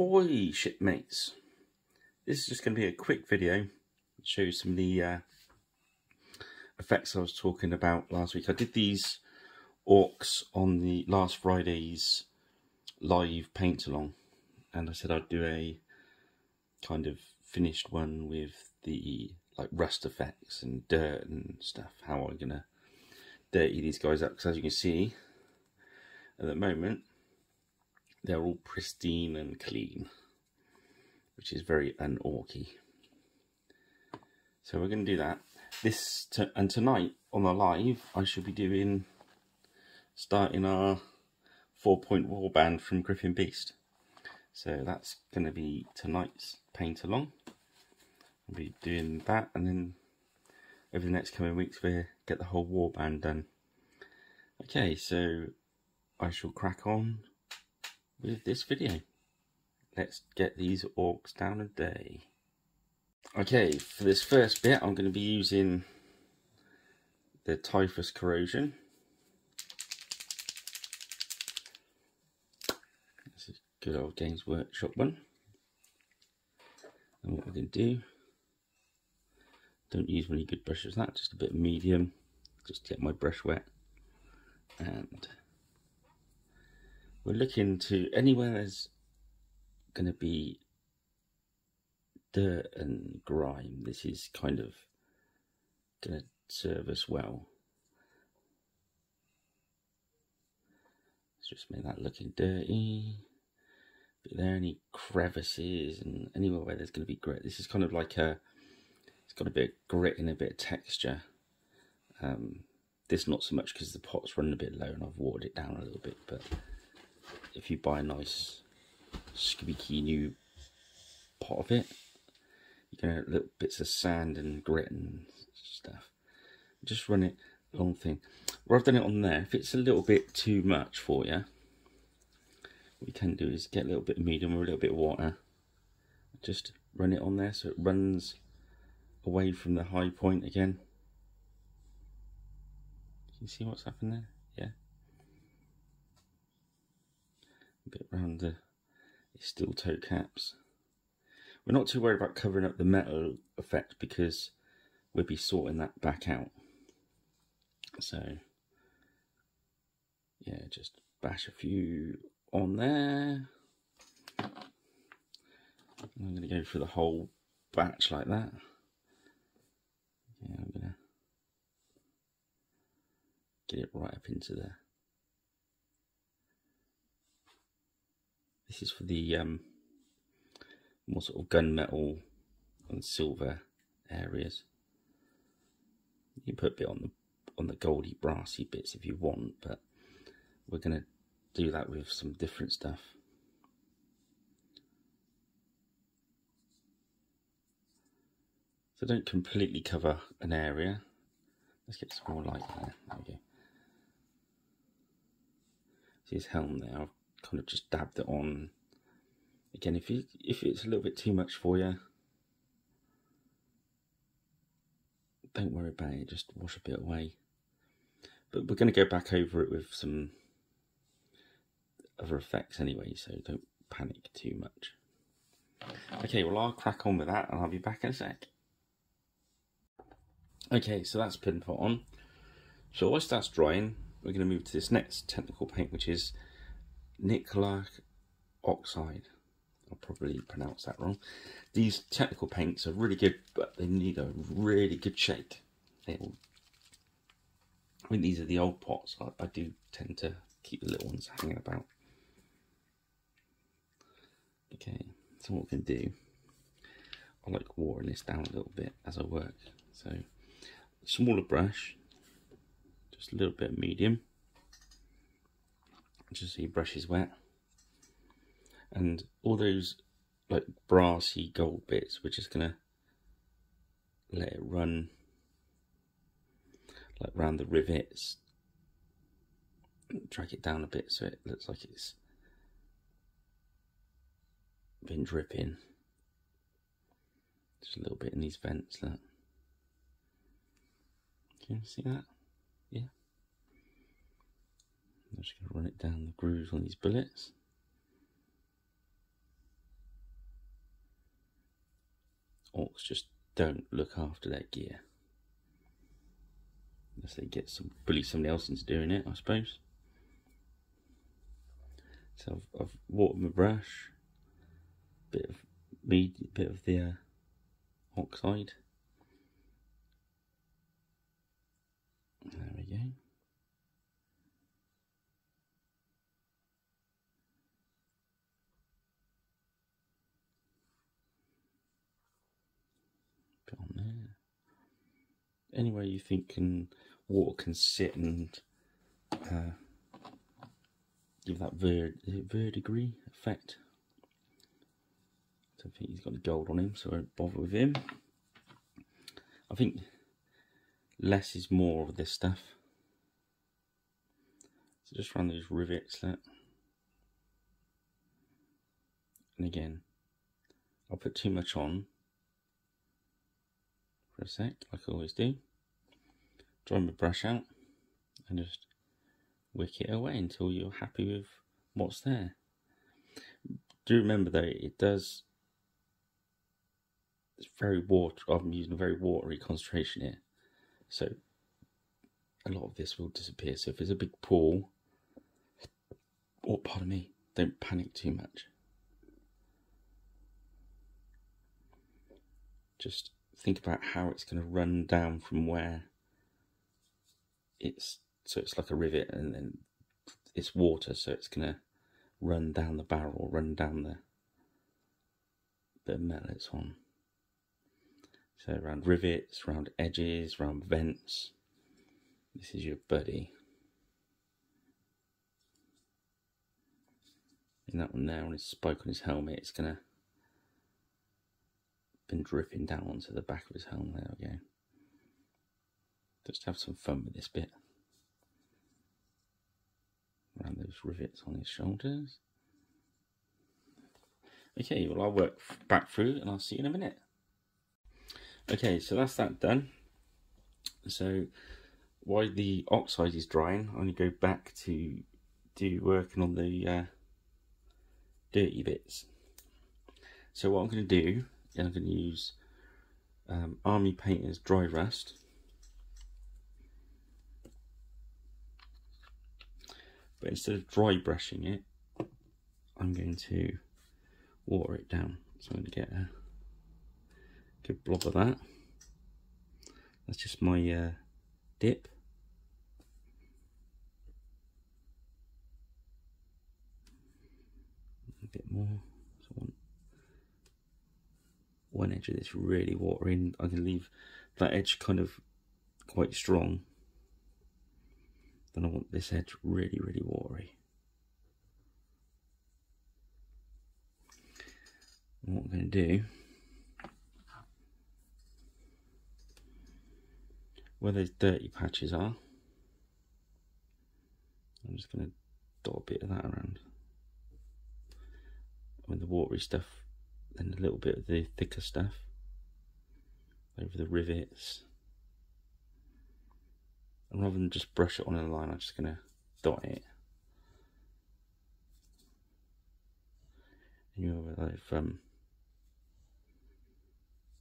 Ahoy shipmates! This is just going to be a quick video show you some of the uh, effects I was talking about last week. I did these orks on the last Friday's live paint along and I said I'd do a kind of finished one with the like rust effects and dirt and stuff. How I'm going to dirty these guys up because as you can see at the moment they're all pristine and clean, which is very unorky. So we're going to do that. This and tonight on the live, I should be doing starting our four point warband from Gripping Beast. So that's going to be tonight's paint along. I'll be doing that, and then over the next coming weeks, we'll get the whole warband done. Okay, so I shall crack on with this video. Let's get these orks down a day. Okay, for this first bit I'm going to be using the Typhus Corrosion. This is good old Games Workshop one. And what we're going to do, don't use many good brushes that, just a bit of medium, just get my brush wet. And we're looking to anywhere there's going to be dirt and grime. This is kind of going to serve us well. Let's just make that looking dirty. But there any crevices and anywhere where there's going to be grit. This is kind of like a, it's got a bit of grit and a bit of texture. Um, this not so much because the pot's running a bit low and I've watered it down a little bit, but if you buy a nice squeaky new pot of it, you can have little bits of sand and grit and stuff. Just run it along thing. Where I've done it on there, if it's a little bit too much for you, what you can do is get a little bit of medium or a little bit of water. Just run it on there so it runs away from the high point again. Can you see what's happened there? Yeah a bit around the steel toe caps. We're not too worried about covering up the metal effect because we'll be sorting that back out. So, yeah, just bash a few on there. I'm going to go through the whole batch like that. Yeah, I'm going to get it right up into there. This is for the um, more sort of gunmetal and silver areas. You can put a bit on the on the goldy brassy bits if you want, but we're going to do that with some different stuff. So don't completely cover an area. Let's get some more light there. There we go. See his helm there. I've kind of just dabbed it on. Again, if you if it's a little bit too much for you, don't worry about it. Just wash a bit away. But we're going to go back over it with some other effects anyway, so don't panic too much. Okay, well I'll crack on with that and I'll be back in a sec. Okay, so that's been put on. So whilst that's drying, we're going to move to this next technical paint, which is Nihilakh oxide. I'll probably pronounce that wrong. These technical paints are really good, but they need a really good shake. They'll, I mean, these are the old pots. I, I do tend to keep the little ones hanging about. Okay, so what we can do, I like watering this down a little bit as I work. So, smaller brush, just a little bit of medium just so your brush is wet. And all those like brassy gold bits, we're just gonna let it run like round the rivets. Drag it down a bit so it looks like it's been dripping. Just a little bit in these vents, look. Can you see that? Yeah. I'm just going to run it down the grooves on these bullets. orks just don't look after their gear. Unless they get some bully somebody else into doing it, I suppose. So I've, I've watered my brush, bit of mead, bit of the uh, oxide. There we go. There. Anywhere you think can water can sit and uh, give that ver verdigris effect. I don't think he's got the gold on him, so I won't bother with him. I think less is more of this stuff. So just run those rivets that. And again, I'll put too much on for a sec, like I always do. Dry my brush out and just wick it away until you're happy with what's there. Do remember though, it does it's very water. I'm using a very watery concentration here, so a lot of this will disappear. So if there's a big pool, or pardon me, don't panic too much. Just think about how it's going to run down from where it's so it's like a rivet and then it's water, so it's going to run down the barrel, run down the the metal it's on. So around rivets, around edges, around vents. This is your buddy. And that one there on his spike on his helmet, it's gonna been dripping down onto the back of his helmet. There we go. Just have some fun with this bit. Around those rivets on his shoulders. Okay, well I'll work back through and I'll see you in a minute. Okay, so that's that done. So while the oxide is drying, I'm going to go back to do working on the uh, dirty bits. So what I'm going to do is I'm going to use um, Army Painter's Dry Rust. But instead of dry brushing it, I'm going to water it down. So I'm going to get a good blob of that. That's just my uh, dip. A bit more. One, edge of this really watering. I can leave that edge kind of quite strong. Then I want this edge really, really watery. And what I'm going to do where those dirty patches are. I'm just going to dot a bit of that around. With the watery stuff, then a little bit of the thicker stuff over the rivets. And rather than just brush it on a line, I'm just going to dot it. And you know, I've um,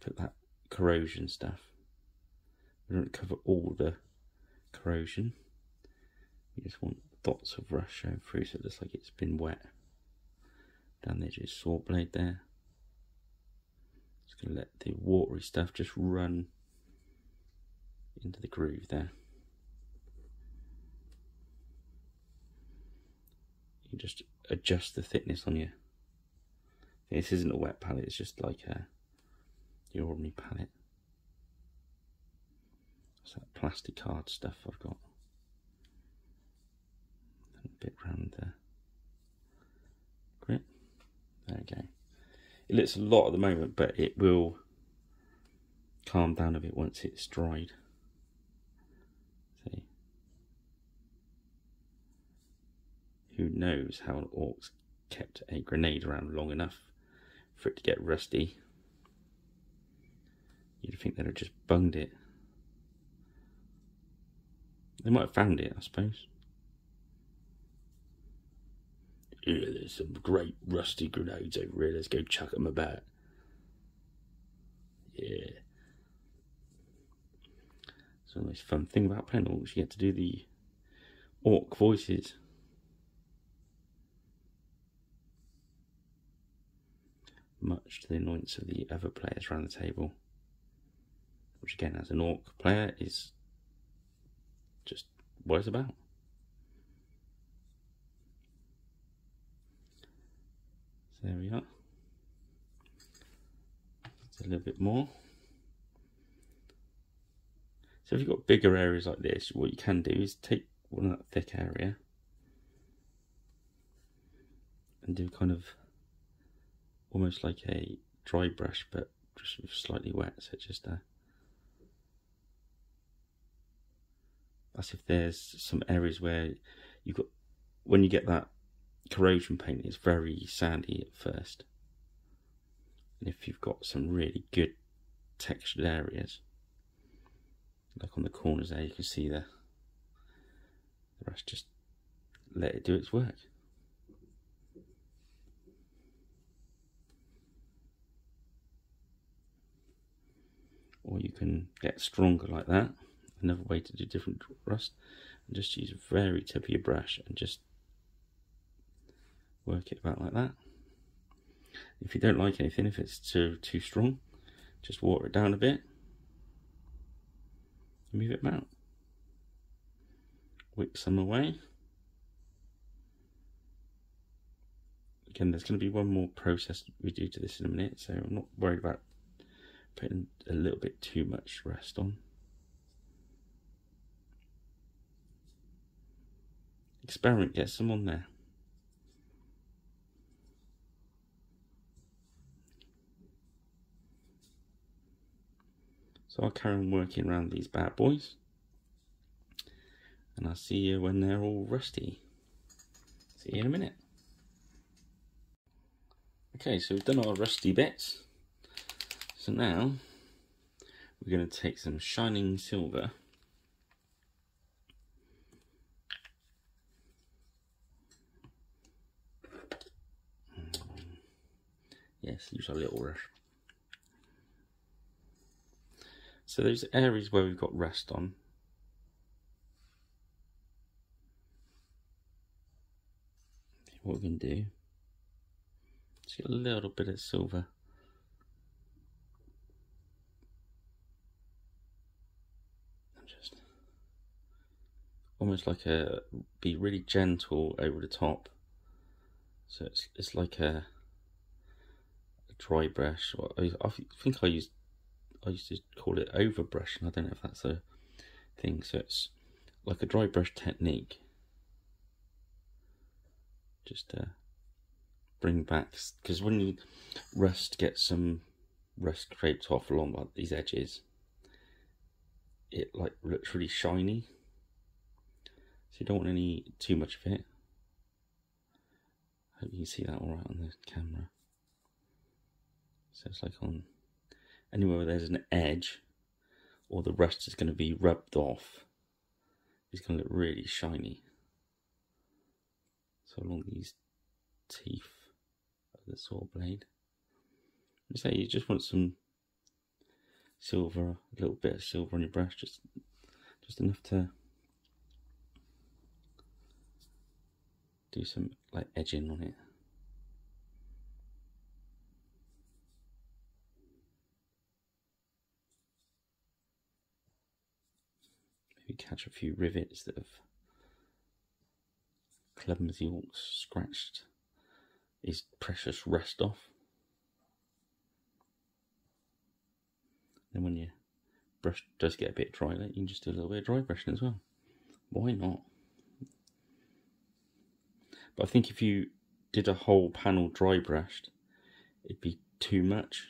put that corrosion stuff we don't cover all the corrosion. We just want dots of rust showing through so it looks like it's been wet. Down the edge of saw blade there. Just going to let the watery stuff just run into the groove there. You just adjust the thickness on your. This isn't a wet palette, it's just like a, the ordinary palette. It's that plastic card stuff I've got. A bit round the grip. There we go. Looks a lot at the moment, but it will calm down a bit once it's dried. See? Who knows how an ork's kept a grenade around long enough for it to get rusty. You'd think they'd have just bunged it. They might have found it, I suppose. Yeah, there's some great rusty grenades over here. Let's go chuck them about. Yeah. So the most fun thing about playing orks, you get to do the ork voices. Much to the annoyance of the other players around the table. Which again, as an ork player, is just what it's about. There we are. Just a little bit more. So if you've got bigger areas like this, what you can do is take one of that thick area and do kind of almost like a dry brush, but just slightly wet. So just uh, that's if there's some areas where you've got when you get that corrosion paint, is very sandy at first. And if you've got some really good textured areas, like on the corners there, you can see the, the rest just let it do its work. Or you can get stronger like that. Another way to do different rust, and just use a very tip of your brush and just work it about like that. If you don't like anything, if it's too too strong, just water it down a bit move it out. Wick some away. Again, there's going to be one more process we do to this in a minute, so I'm not worried about putting a little bit too much rest on. Experiment, get some on there. So I'll carry on working around these bad boys. And I'll see you when they're all rusty. See you in a minute. Okay, so we've done our rusty bits. So now we're going to take some shining silver. Yes, use a little brush. So those areas where we've got rust on, what we can do is get a little bit of silver. Just almost like a be really gentle over the top. So it's it's like a, a dry brush I, I think I used I used to call it overbrush, and I don't know if that's a thing. So it's like a dry brush technique. Just to bring back, because when you rust, get some rust scraped off along these edges, it like looks really shiny. So you don't want any too much of it. Hope you can see that all right on the camera. So it's like on anywhere where there's an edge or the rust is going to be rubbed off, it's going to look really shiny. So along these teeth of the saw blade, you say you just want some silver, a little bit of silver on your brush, just just enough to do some like edging on it. Catch a few rivets that have clumsy orks scratched his precious rust off. Then when your brush does get a bit dry, you can just do a little bit of dry brushing as well. Why not? But I think if you did a whole panel dry brushed, it'd be too much.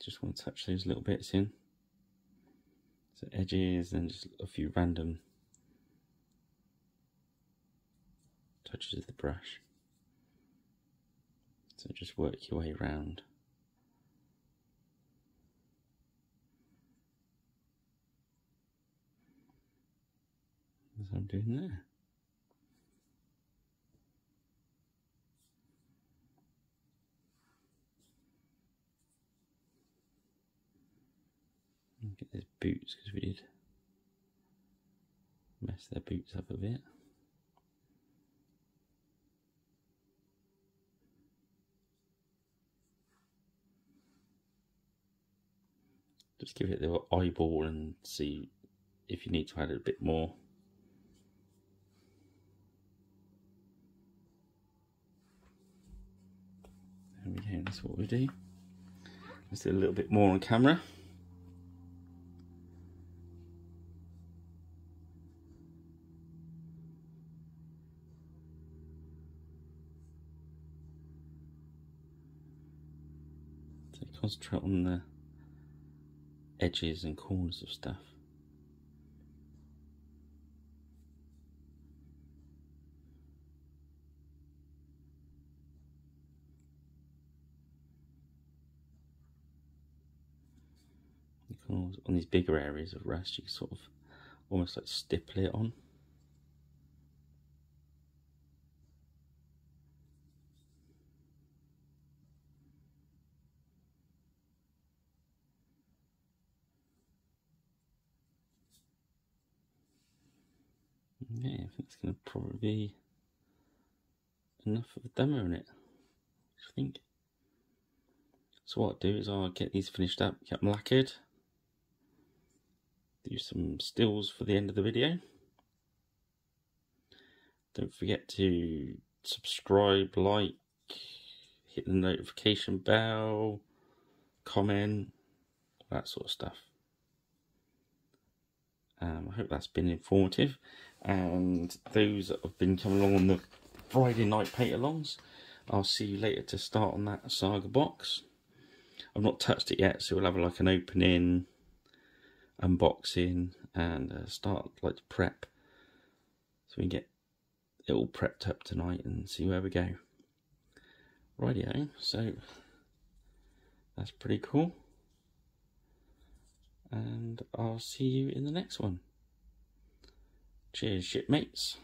Just want to touch those little bits in. So edges and just a few random touches of the brush. So just work your way around. As I'm doing there. Get those boots because we did mess their boots up a bit. Just give it the eyeball and see if you need to add a bit more. There we go, that's what we do. Let's do a little bit more on camera. So concentrate on the edges and corners of stuff. on these bigger areas of rust, you sort of almost like stipple it on. Yeah, I think it's going to probably be enough of a demo in it. I think. So what I'll do is I'll get these finished up, get them lacquered, do some stills for the end of the video. Don't forget to subscribe, like, hit the notification bell, comment, that sort of stuff. Um, I hope that's been informative. And those that have been coming along on the Friday night paint alongs, I'll see you later to start on that saga box. I've not touched it yet, so we'll have like an opening, unboxing, and uh, start like to prep. So we can get it all prepped up tonight and see where we go. Radio, so that's pretty cool and I'll see you in the next one. Cheers, shipmates.